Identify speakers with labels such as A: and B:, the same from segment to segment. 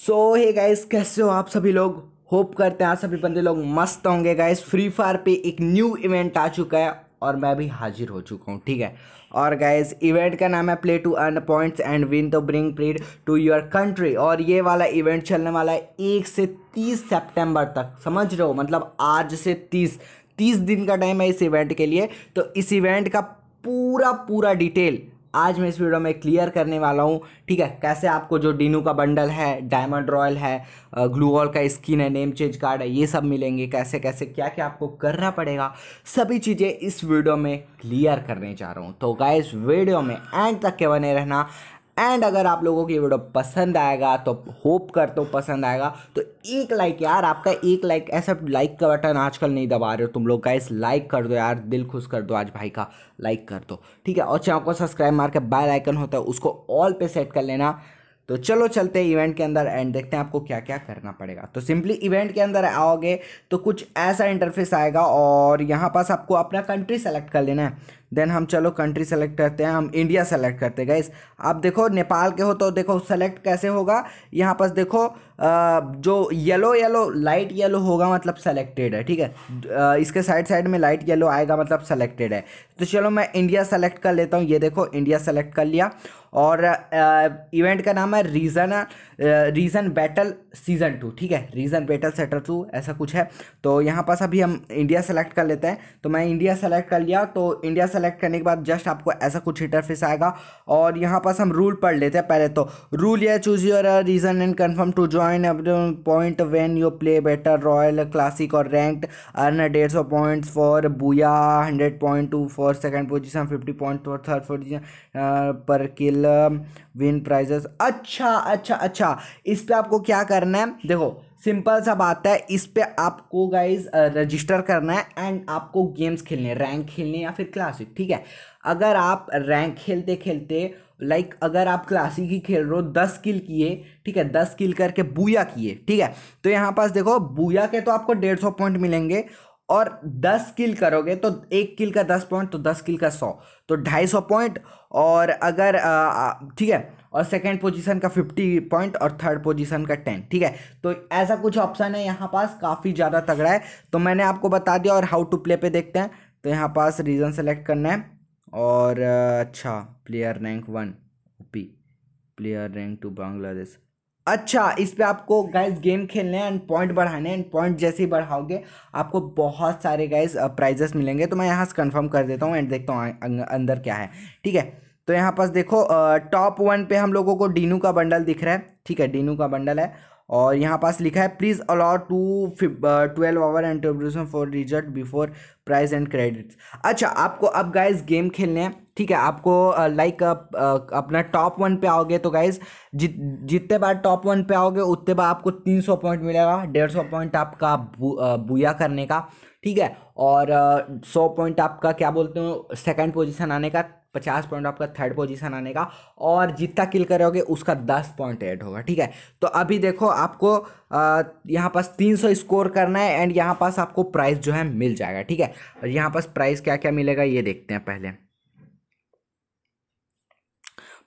A: सो hey guys कैसे हो आप सभी लोग? होप करते हैं आप सभी बंदे लोग मस्त होंगे गाइस फ्री फायर पे एक न्यू इवेंट आ चुका है और मैं भी हाजिर हो चुका हूँ, ठीक है? और गाइस इवेंट का नाम है play to earn points and win to bring pride to your country और ये वाला इवेंट चलने वाला है एक से तीस सितंबर तक, समझ रहे हो? मतलब आज से तीस तीस दिन का टाइम है इस इवेंट के लिए। तो इस इवेंट का पूरा पूरा डिटेल आज मैं इस वीडियो में क्लियर करने वाला हूँ, ठीक है? कैसे आपको जो डीनू का बंडल है डायमंड रॉयल है ग्लू वॉल का स्किन है नेम चेंज कार्ड है, ये सब मिलेंगे कैसे कैसे क्या क्या आपको करना पड़ेगा, सभी चीज़ें इस वीडियो में क्लियर करने जा रहा हूँ। तो गाइस वीडियो में एंड तक के बने रहना। एंड अगर आप लोगों को ये वीडियो पसंद आएगा तो होप करते हो पसंद आएगा। तो एक लाइक यार, आपका एक लाइक ऐसा लाइक का बटन आजकल नहीं दबा रहे हो तुम लोग। गाइस लाइक कर दो यार, दिल खुश कर दो आज भाई का। लाइक कर दो, ठीक है? और चैनल को सब्सक्राइब मार के बेल आइकन होता है, उसको ऑल पे सेट कर लेना। तो चलो चलते हैं इवेंट के अंदर एंड देखते हैं आपको क्या क्या करना पड़ेगा। तो सिंपली इवेंट के अंदर आओगे तो कुछ ऐसा इंटरफेस आएगा और यहाँ पास आपको अपना कंट्री सेलेक्ट कर लेना है। देन हम चलो कंट्री सेलेक्ट करते हैं, हम इंडिया सेलेक्ट करते हैं गाइस आप देखो, नेपाल के हो तो देखो सेलेक्ट कैसे होगा? यहाँ पास देखो जो येलो येलो लाइट येलो होगा मतलब सेलेक्टेड है, ठीक है? इसके साइड साइड में लाइट येलो आएगा मतलब सेलेक्टेड है. तो चलो मैं इंडिया सेलेक्ट कर लेता हूँ. ये देखो इंडिया सेलेक्ट कर लिया. और इवेंट का नाम है region region battle season two ठीक है? रीजन बैटल सेटर टू ऐसा कुछ है. तो यहाँ पास अभी हम इंडिया सेलेक्ट कर लेते हैं. तो मैं इंडिया सेलेक्ट कर लिया. तो इंडिया सेलेक्ट करने के बाद जस्ट आपको ऐसा कुछ इंटरफेस आएगा। और यहाँ पास हम रूल पढ़ लेते हैं पहले तो। रूल या choose your region and confirm to join point when you play battle royale classic और रैंक्ड अर्न डेढ़ सौ points for booyah hundred point two for second position fifty point for third position per kill win prices अच्छा अच्छा अच्छा। इस पे आपको क्या करना है? देखो सिंपल सा बात है इस पे आपको गाइज़ रजिस्टर करना है एंड आपको गेम्स खेलने रैंक खेलने या फिर क्लासिक ठीक है? अगर आप रैंक खेलते खेलते लाइक like, अगर आप क्लासिक ही खेल रहे हो दस किल किए ठीक है? दस किल करके बूया किए ठीक है? तो यहाँ पास देखो बूया के तो आपको डेढ़ सौ पॉइंट मिलेंगे और दस किल करोगे तो एक किल का दस पॉइंट तो दस किल का सौ तो ढाई सौ पॉइंट और अगर ठीक है? और सेकेंड पोजीशन का फिफ्टी पॉइंट और थर्ड पोजीशन का टेन ठीक है? तो ऐसा कुछ ऑप्शन है यहाँ पास, काफ़ी ज़्यादा तगड़ा है। तो मैंने आपको बता दिया और हाउ टू प्ले पे देखते हैं। तो यहाँ पास रीज़न सेलेक्ट करना है और अच्छा player rank one OP player rank two Bangladesh अच्छा इस पे आपको गाइस गेम खेलने हैं एंड पॉइंट बढ़ाने हैं पॉइंट जैसे ही बढ़ाओगे, आपको बहुत सारे गाइस प्राइजेस मिलेंगे। तो मैं यहाँ से कंफर्म कर देता हूँ एंड देखता हूँ अंदर क्या है, ठीक है? तो यहाँ पास देखो टॉप वन पे हम लोगों को डीनू का बंडल दिख रहा है। ठीक है डीनू का बंडल है। और यहाँ पास लिखा है please allow to twelve hour and for result before prize and credits अच्छा आपको अब गाइज़ गेम खेलने हैं। ठीक है आपको लाइक आप, अपना टॉप वन पे आओगे तो गाइज़ जित जितने बार टॉप वन पे आओगे उतने बार आपको तीन सौ पॉइंट मिलेगा डेढ़ सौ पॉइंट आपका बुया करने का। ठीक है और सौ पॉइंट आपका क्या बोलते हो सेकंड पोजीशन आने का। पचास पॉइंट आपका थर्ड पोजीशन आने का और जितना किल करोगे उसका दस पॉइंट ऐड होगा, ठीक है? तो अभी देखो आपको यहाँ पास तीन सौ स्कोर करना है एंड यहाँ पास आपको प्राइस जो है मिल जाएगा, ठीक है? और यहाँ पास प्राइस क्या क्या मिलेगा ये देखते हैं पहले।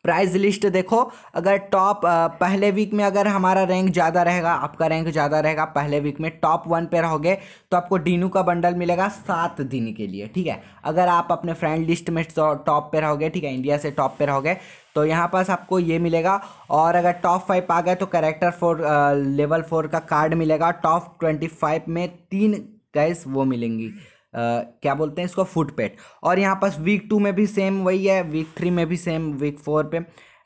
A: प्राइज लिस्ट देखो। अगर टॉप पहले वीक में अगर हमारा रैंक ज़्यादा रहेगा, आपका रैंक ज़्यादा रहेगा पहले वीक में, टॉप वन पे रहोगे तो आपको डीनू का बंडल मिलेगा सात दिन के लिए, ठीक है? अगर आप अपने फ्रेंड लिस्ट में टॉप पे रहोगे, ठीक है? इंडिया से टॉप पे रहोगे तो यहाँ पास आपको ये मिलेगा। और अगर टॉप फाइव आ गए तो करेक्टर फोर लेवल फोर का कार्ड मिलेगा। टॉप ट्वेंटी फाइव में तीन गैस वो मिलेंगी। क्या बोलते हैं इसको? फुट पेट और यहाँ पास वीक टू में भी सेम वही है वीक थ्री में भी सेम वीक फोर पे।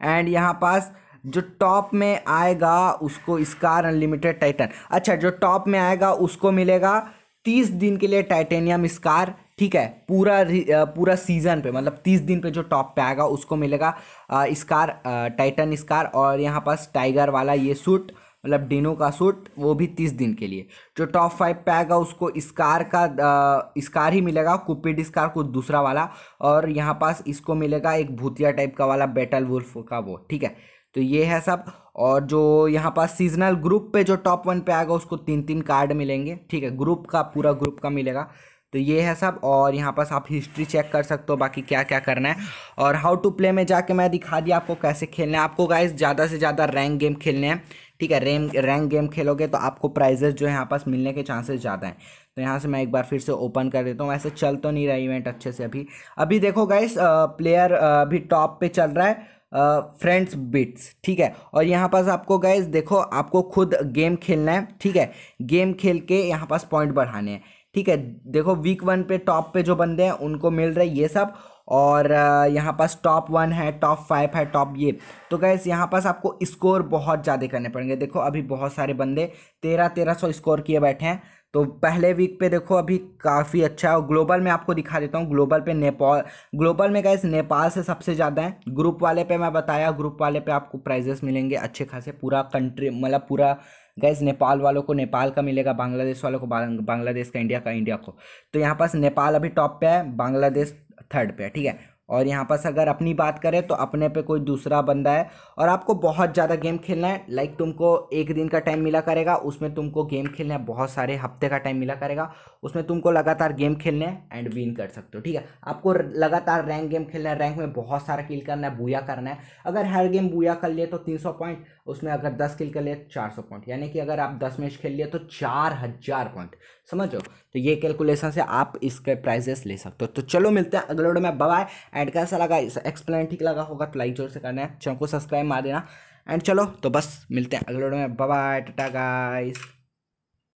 A: एंड यहाँ पास जो टॉप में आएगा, उसको स्कार अनलिमिटेड टाइटन अच्छा जो टॉप में आएगा, उसको मिलेगा तीस दिन के लिए टाइटेनियम स्कार ठीक है? पूरा पूरा सीज़न पे मतलब तीस दिन पे जो टॉप पे आएगा, उसको मिलेगा स्कार टाइटन स्कार और यहाँ पास टाइगर वाला ये सूट मतलब डिनो का सूट, वो भी तीस दिन के लिए। जो टॉप फाइव पे आएगा उसको स्कार का स्कार ही मिलेगा कुपिड स्कार को दूसरा वाला। और यहाँ पास इसको मिलेगा एक भूतिया टाइप का वाला बेटल वुल्फ का वो, ठीक है? तो ये है सब। और जो यहाँ पास सीजनल ग्रुप पे जो टॉप वन पे आएगा उसको तीन तीन कार्ड मिलेंगे, ठीक है? ग्रुप का, पूरा ग्रुप का मिलेगा। तो ये है सब, और यहाँ पास आप हिस्ट्री चेक कर सकते हो बाकी क्या क्या करना है। और हाउ टू प्ले में जाके मैं दिखा दिया आपको कैसे खेलना है। आपको गाइस ज़्यादा से ज़्यादा रैंक गेम खेलने हैं, ठीक है? रैंक रैंक गेम खेलोगे तो आपको प्राइजेस जो है यहाँ पास मिलने के चांसेस ज़्यादा हैं। तो यहाँ से मैं एक बार फिर से ओपन कर देता हूँ। वैसे चल तो नहीं रहा इवेंट अच्छे से अभी। अभी देखो गाइस प्लेयर अभी टॉप पे चल रहा है। फ्रेंड्स बिट्स ठीक है? और यहाँ पास आपको गाइस देखो, आपको खुद गेम खेलना है, ठीक है? गेम खेल के यहाँ पास पॉइंट बढ़ाने हैं, ठीक है? देखो वीक वन पे टॉप पे जो बंदे हैं, उनको मिल रहे ये सब, और यहाँ पास टॉप वन है टॉप फाइव है टॉप ये। तो गैस यहाँ पास आपको स्कोर बहुत ज़्यादा करने पड़ेंगे। देखो, अभी बहुत सारे बंदे तेरह तेरह सौ स्कोर किए बैठे हैं। तो पहले वीक पे देखो अभी काफ़ी अच्छा है। और ग्लोबल में आपको दिखा देता हूँ। ग्लोबल पे नेपाल ग्लोबल में गैस नेपाल से सबसे ज़्यादा है। ग्रुप वाले पे मैं बताया ग्रुप वाले पे आपको प्राइजेस मिलेंगे अच्छे खासे। पूरा कंट्री मतलब पूरा गैस नेपाल वालों को नेपाल का मिलेगा बांग्लादेश वालों को बांग्लादेश का इंडिया का इंडिया को। तो यहाँ पास नेपाल अभी टॉप पे है बांग्लादेश थर्ड पे है, ठीक है? और यहाँ पास अगर अपनी बात करें तो अपने पे कोई दूसरा बंदा है और आपको बहुत ज़्यादा गेम खेलना है। लाइक तुमको एक दिन का टाइम मिला करेगा, उसमें तुमको गेम खेलना है, बहुत सारे हफ़्ते का टाइम मिला करेगा, उसमें तुमको लगातार गेम खेलने हैं एंड विन कर सकते हो, ठीक है? आपको लगातार रैंक गेम खेलना है रैंक में बहुत सारा किल करना है बूया करना है। अगर हर गेम बूया कर लिए तो तीन सौ पॉइंट उसमें अगर दस किल कर लिए चार सौ पॉइंट यानी कि अगर आप दस मैच खेल लिए तो चार हज़ार पॉइंट समझो तो ये कैलकुलेशन से आप इसके प्राइजेस ले सकते हो। तो चलो मिलते हैं अगले वीडियो में बाय एंड कैसा लगा इस एक्सप्लेन ठीक लगा होगा तो लाइक ज़ोर से करना है। चैनल को सब्सक्राइब मार देना। एंड चलो तो बस मिलते हैं अगले वीडियो में। Bye Tata guys